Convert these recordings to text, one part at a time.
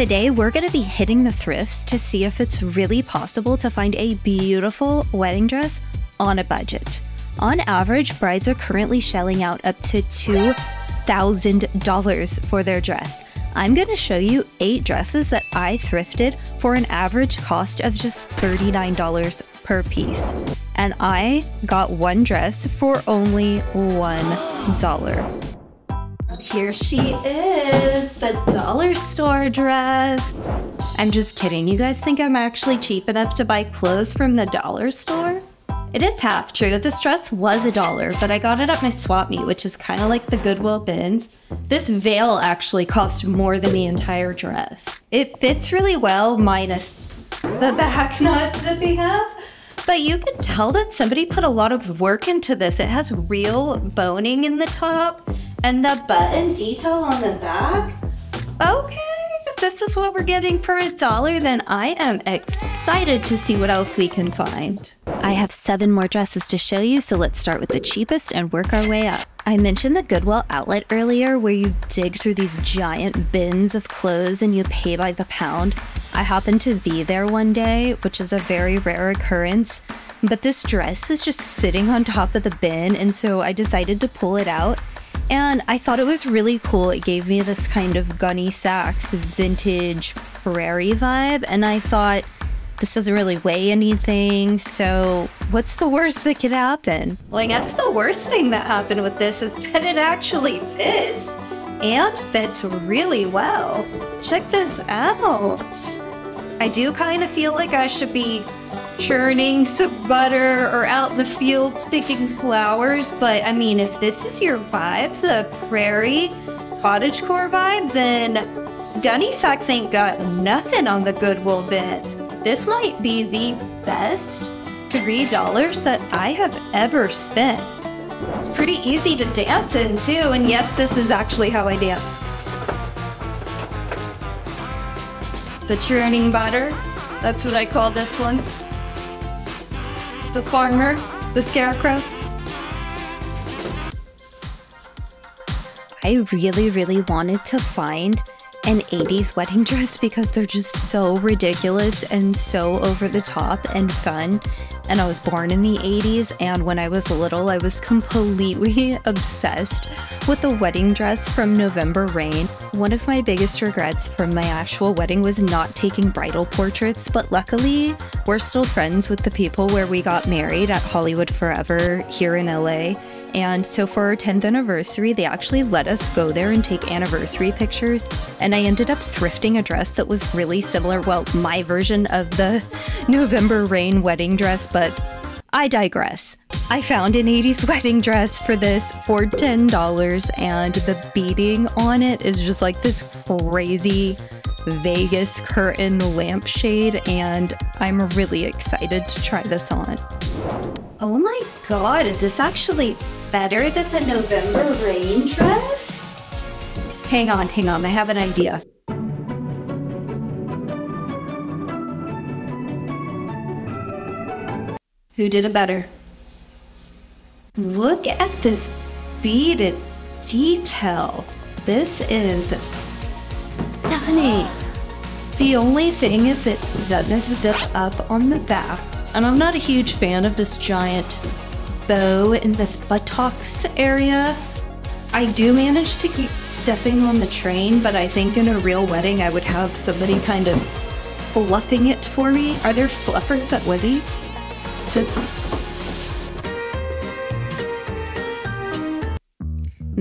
Today, we're going to be hitting the thrifts to see if it's really possible to find a beautiful wedding dress on a budget. On average, brides are currently shelling out up to $2,000 for their dress. I'm going to show you eight dresses that I thrifted for an average cost of just $39 per piece. And I got one dress for only $1. Here she is, the dollar store dress. I'm just kidding. You guys think I'm actually cheap enough to buy clothes from the dollar store? It is half true. That this dress was a dollar, but I got it at my swap meet, which is kind of like the Goodwill bins. This veil actually cost more than the entire dress. It fits really well, minus the back not zipping up. But you can tell that somebody put a lot of work into this. It has real boning in the top and the button detail on the back? Okay, if this is what we're getting for a dollar, then I am excited to see what else we can find. I have seven more dresses to show you, so let's start with the cheapest and work our way up. I mentioned the Goodwill outlet earlier where you dig through these giant bins of clothes and you pay by the pound. I happened to be there one day, which is a very rare occurrence, but this dress was just sitting on top of the bin, and so I decided to pull it out and I thought it was really cool. It gave me this kind of Gunne Sax vintage prairie vibe. And I thought, this doesn't really weigh anything, so what's the worst that could happen? Well, I guess the worst thing that happened with this is that it actually fits. And fits really well. Check this out. I do kind of feel like I should be churning some butter or out in the fields picking flowers. But I mean, if this is your vibe, the prairie cottage core vibe, then Gunne Sax ain't got nothing on the Goodwill bit. This might be the best $3 that I have ever spent. It's pretty easy to dance in too, and yes, this is actually how I dance. The churning butter, that's what I call this one the farmer, the scarecrow. I really, really wanted to find an 80s wedding dress because they're just so ridiculous and so over the top and fun. And I was born in the 80s, and when I was little, I was completely obsessed with the wedding dress from November Rain. One of my biggest regrets from my actual wedding was not taking bridal portraits, but luckily, we're still friends with the people where we got married at Hollywood Forever here in LA. And so for our 10th anniversary, they actually let us go there and take anniversary pictures. And I ended up thrifting a dress that was really similar, well, my version of the November Rain wedding dress, but I digress. I found an 80s wedding dress for this for $10, and the beading on it is just like this crazy Vegas curtain lampshade, and I'm really excited to try this on. Oh my god, is this actually better than the November rain dress? Hang on, hang on, I have an idea. Who did it better? Look at this beaded detail. This is stunning. The only thing is it doesn't zip up on the back, and I'm not a huge fan of this giant bow in the buttocks area. I do manage to keep stuffing on the train, but I think in a real wedding I would have somebody kind of fluffing it for me. Are there fluffers at weddings?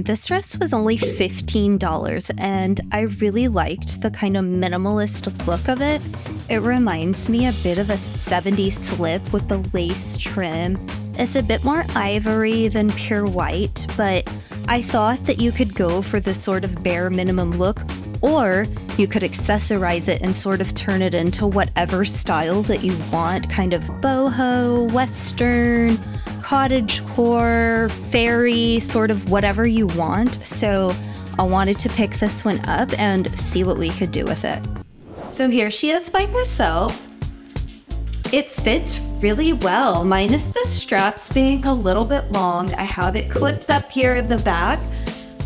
This dress was only $15, and I really liked the kind of minimalist look of it. It reminds me a bit of a 70s slip with the lace trim it's a bit more ivory than pure white, but I thought that you could go for this sort of bare minimum look, or you could accessorize it and sort of turn it into whatever style that you want kind of boho, western, cottage core, fairy, sort of whatever you want. So I wanted to pick this one up and see what we could do with it. So here she is by herself. It fits really well, minus the straps being a little bit long. I have it clipped up here in the back,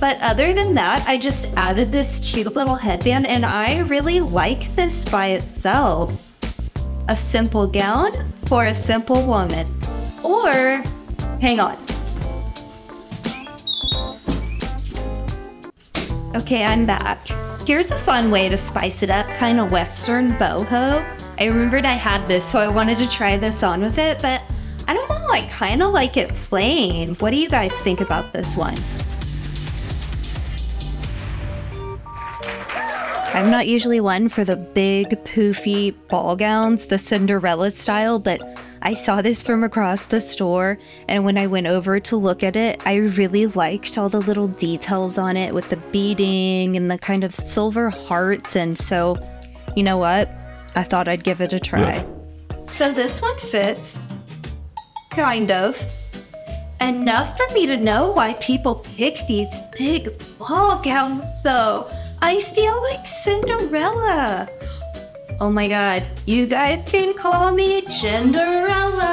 But other than that, I just added this cute little headband and I really like this by itself. A simple gown for a simple woman. Or, hang on. Okay, I'm back. Here's a fun way to spice it up, kind of Western boho. I remembered I had this, so I wanted to try this on with it, but I don't know, I kind of like it plain. What do you guys think about this one? I'm not usually one for the big, poofy ball gowns, the Cinderella style, but I saw this from across the store, and when I went over to look at it, I really liked all the little details on it with the beading and the kind of silver hearts, and so, you know what? I thought I'd give it a try. So this one fits. Kind of. Enough for me to know why people pick these big ball gowns, though. I feel like Cinderella. Oh my god, you guys can call me Cinderella.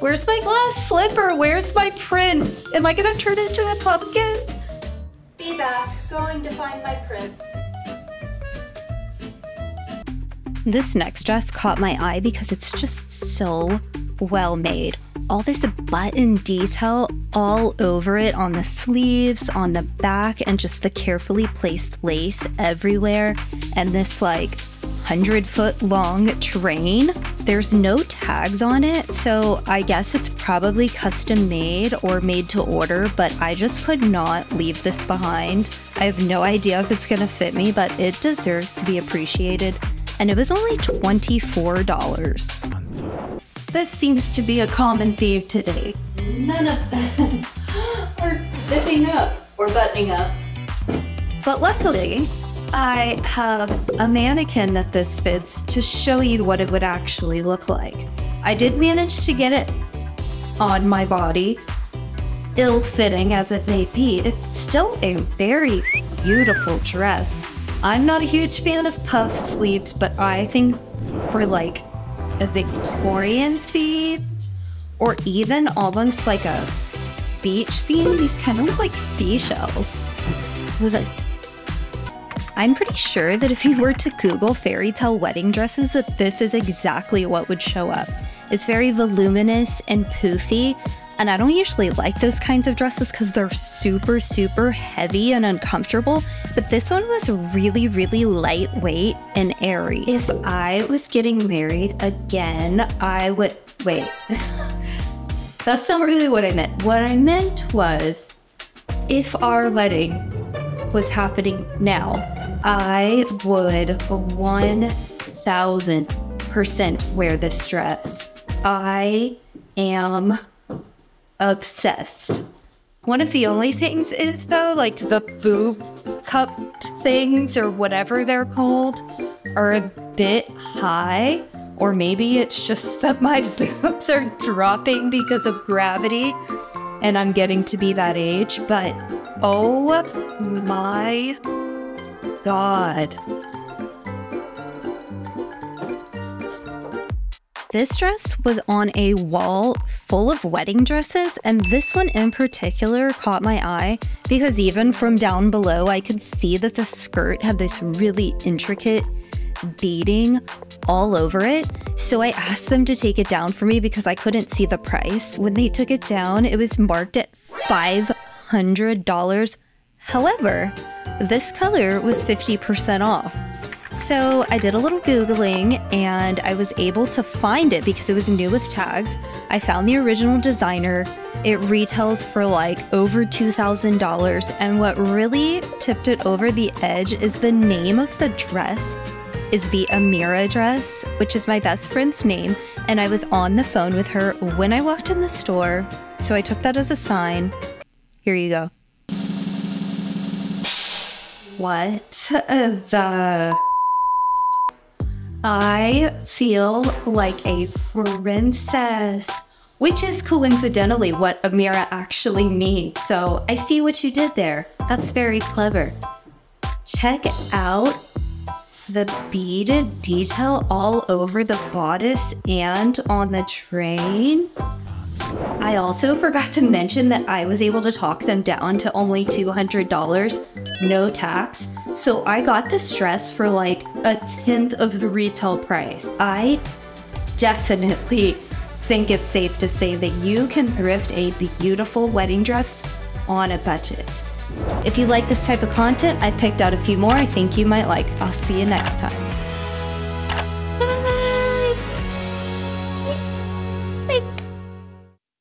Where's my glass slipper? Where's my prince? Am I gonna turn into a pumpkin? Be back, going to find my prince. This next dress caught my eye because it's just so well made. All this button detail all over it on the sleeves, on the back, and just the carefully placed lace everywhere. And this like 100 foot long train. There's no tags on it, so I guess it's probably custom made or made to order, but I just could not leave this behind. I have no idea if it's gonna fit me, but it deserves to be appreciated and it was only $24. This seems to be a common theme today. None of them are zipping up or buttoning up. But luckily, I have a mannequin that this fits to show you what it would actually look like. I did manage to get it on my body, ill fitting as it may be. It's still a very beautiful dress. I'm not a huge fan of puff sleeves, but I think for like a Victorian theme or even almost like a beach theme, these kind of look like seashells. Was it? I'm pretty sure that if you were to Google fairy tale wedding dresses, that this is exactly what would show up. It's very voluminous and poofy, and I don't usually like those kinds of dresses because they're super, super heavy and uncomfortable. But this one was really, really lightweight and airy. If I was getting married again, I would. Wait. That's not really what I meant. What I meant was if our wedding was happening now, I would 1000% wear this dress. I am obsessed. One of the only things is though, like the boob cup things or whatever they're called are a bit high. Or maybe it's just that my boobs are dropping because of gravity and I'm getting to be that age. But oh my god. This dress was on a wall full of wedding dresses, and this one in particular caught my eye because even from down below, I could see that the skirt had this really intricate beading all over it. So I asked them to take it down for me because I couldn't see the price. When they took it down, it was marked at $500. However, this color was 50% off. So I did a little Googling and I was able to find it because it was new with tags. I found the original designer. It retails for like over $2,000. And what really tipped it over the edge is the name of the dress is the Amira dress, which is my best friend's name. And I was on the phone with her when I walked in the store. So I took that as a sign. Here you go. What the? I feel like a princess, which is coincidentally what Amira actually needs. So I see what you did there. That's very clever. Check out the beaded detail all over the bodice and on the train. I also forgot to mention that I was able to talk them down to only $200, no tax. So I got this dress for like a tenth of the retail price. I definitely think it's safe to say that you can thrift a beautiful wedding dress on a budget. If you like this type of content, I picked out a few more I think you might like. I'll see you next time.